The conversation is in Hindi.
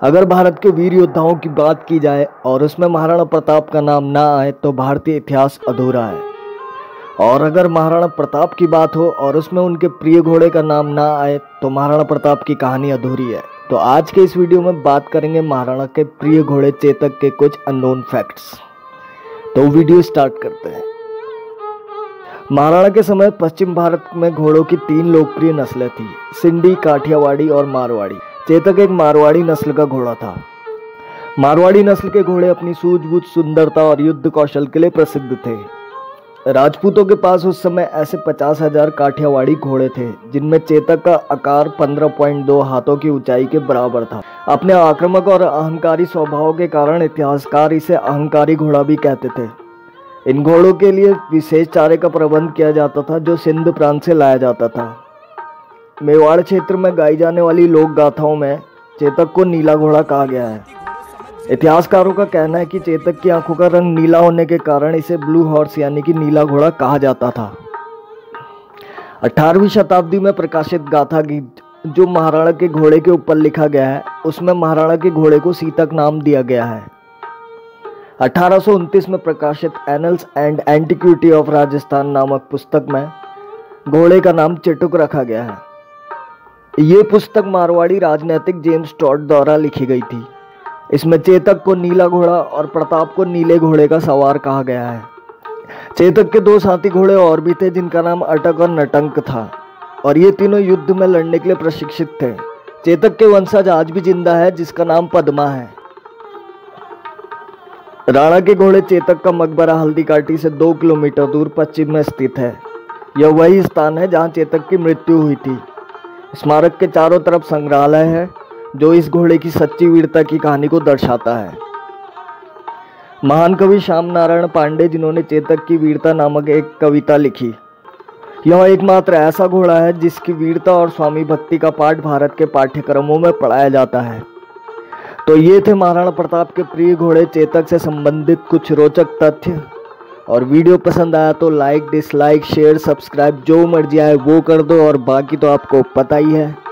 अगर भारत के वीर योद्धाओं की बात की जाए और उसमें महाराणा प्रताप का नाम ना आए तो भारतीय इतिहास अधूरा है। और अगर महाराणा प्रताप की बात हो और उसमें उनके प्रिय घोड़े का नाम ना आए तो महाराणा प्रताप की कहानी अधूरी है। तो आज के इस वीडियो में बात करेंगे महाराणा के प्रिय घोड़े चेतक के कुछ अननोन फैक्ट्स तो वीडियो स्टार्ट करते हैं। महाराणा के समय पश्चिम भारत में घोड़ों की तीन लोकप्रिय नस्लें थी, सिंडी, काठियावाड़ी और मारवाड़ी। चेतक एक मारवाड़ी नस्ल का घोड़ा था। मारवाड़ी नस्ल के घोड़े अपनी सूझबूझ, सुंदरता और युद्ध कौशल के लिए प्रसिद्ध थे। राजपूतों के पास उस समय ऐसे पचास हज़ार काठियावाड़ी घोड़े थे, जिनमें चेतक का आकार 15.2 हाथों की ऊंचाई के बराबर था। अपने आक्रामक और अहंकारी स्वभाव के कारण इतिहासकार इसे अहंकारी घोड़ा भी कहते थे। इन घोड़ों के लिए विशेष चारे का प्रबंध किया जाता था, जो सिंध प्रांत से लाया जाता था। मेवाड़ क्षेत्र में गाई जाने वाली लोक गाथाओं में चेतक को नीला घोड़ा कहा गया है। इतिहासकारों का कहना है कि चेतक की आँखों का रंग नीला होने के कारण इसे ब्लू हॉर्स यानी कि नीला घोड़ा कहा जाता था। 18वीं शताब्दी में प्रकाशित गाथा गीत जो महाराणा के घोड़े के ऊपर लिखा गया है, उसमें महाराणा के घोड़े को सीतक नाम दिया गया है। अठारह में प्रकाशित annals and antiquity of Rajasthan नामक पुस्तक में घोड़े का नाम चेटुक रखा गया है। ये पुस्तक मारवाड़ी राजनैतिक जेम्स टॉड द्वारा लिखी गई थी। इसमें चेतक को नीला घोड़ा और प्रताप को नीले घोड़े का सवार कहा गया है। चेतक के दो साथी घोड़े और भी थे, जिनका नाम अटक और नटंक था। और ये तीनों युद्ध में लड़ने के लिए प्रशिक्षित थे। चेतक के वंशज आज भी ज़िंदा है, जिसका नाम पद्मा है। राणा के घोड़े चेतक का मकबरा हल्दी काटी से दो किलोमीटर दूर पश्चिम में स्थित है। यह वही स्थान है जहाँ चेतक की मृत्यु हुई थी। स्मारक के चारों तरफ़ संग्रहालय है, जो इस घोड़े की सच्ची वीरता की कहानी को दर्शाता है। महान कवि श्याम नारायण पांडे, जिन्होंने चेतक की वीरता नामक एक कविता लिखी। यह एकमात्र ऐसा घोड़ा है, जिसकी वीरता और स्वामी भक्ति का पाठ भारत के पाठ्यक्रमों में पढ़ाया जाता है। तो ये थे महाराणा प्रताप के प्रिय घोड़े, चेतक से संबंधित कुछ रोचक तथ्य। और वीडियो पसंद आया तो लाइक डिसलाइक शेयर सब्सक्राइब जो मर्ज़ी आए वो कर दो और बाकी तो आपको पता ही है।